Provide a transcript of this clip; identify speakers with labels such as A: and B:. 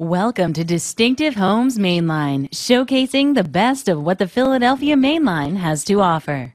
A: Welcome to Distinctive Homes Mainline, showcasing the best of what the Philadelphia Mainline has to offer.